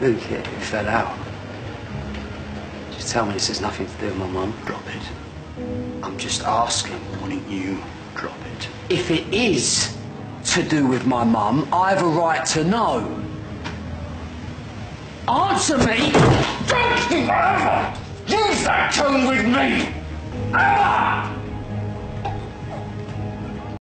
Luke here It fell out. Just tell me this has nothing to do with my mum. Drop it. I'm just asking. Why don't you drop it? If it is to do with my mum, I have a right to know. Answer me! Don't you ever use that tone with me! Ever!